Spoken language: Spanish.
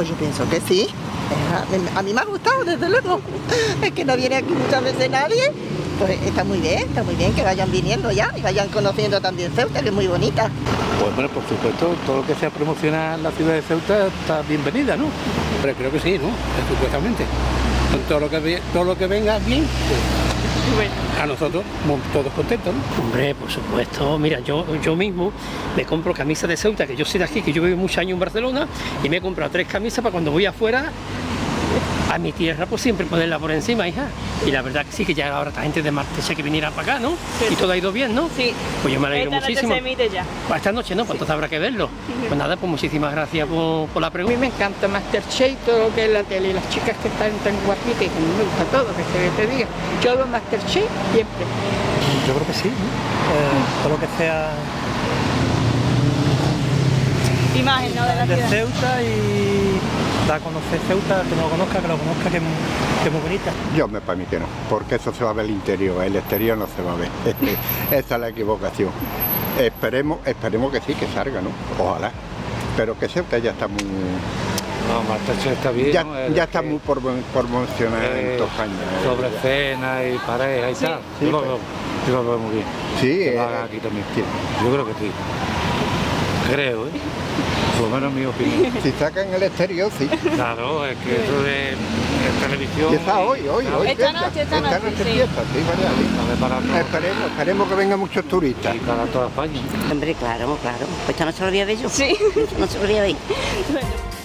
Pues yo pienso que sí. Eh, a mí me ha gustado, desde luego. Es que no viene aquí muchas veces nadie. Pues está muy bien, está muy bien que vayan viniendo ya y vayan conociendo también Ceuta, que es muy bonita. Pues bueno, por supuesto, todo lo que sea promocionar la ciudad de Ceuta está bienvenida, ¿no? Pero creo que sí, ¿no? Supuestamente. Todo lo que, todo lo que venga bien, a nosotros todos contentos, ¿no? Hombre, por supuesto. Mira, yo, yo mismo me compro camisas de Ceuta, que yo soy de aquí, que yo vivo muchos años en Barcelona, y me he comprado tres camisas para cuando voy afuera a mi tierra pues siempre ponerla por encima, hija. Y la verdad que sí, que ya ahora esta gente de Martecha que viniera para acá, ¿no? Y todo ha ido bien, ¿no? Sí. Pues yo me alegro esta muchísimo. Noche se emite ya. Pues esta noche no, pues entonces habrá que verlo. Pues nada, pues muchísimas gracias por, la pregunta. A mí me encanta Masterchef y todo lo que es la tele y las chicas que están tan guapitas, y me gusta todo, que se te diga. Yo hago Masterchef siempre. Yo creo que sí, eh, todo lo que sea Imagen, ¿no? De la de. Ceuta y da a conocer Ceuta, que no lo conozca, que lo conozca, que, es muy- que es muy bonita. Yo me para mí que no, porque eso se va a ver el interior, el exterior no se va a ver. Esa es la equivocación. Esperemos, esperemos que sí, que salga, ¿no? Ojalá. Pero que Ceuta ya está muy... No, Masterchef está bien, Ya, ¿no? Es ya está que- muy por, promocionar eh, en Tocaña. ¿eh? Sobre cena y pareja y tal. Sí, yo, lo pues. veo, yo lo veo muy bien. Sí, Que lo eh, haga aquí también. sí. Yo creo que sí. Creo, ¿eh? Menos mi opinión. Si sacan el exterior, sí. Claro, es que eso de, de televisión. Está hoy, hoy, hoy. Esta noche, esta noche, sí. empieza, sí, vale, vale. Está preparando Esperemos, esperemos que vengan muchos turistas. y para toda España. Hombre, claro, claro. Pues esto no se lo voy a ver yo. Sí. No se lo voy a ver. Bueno.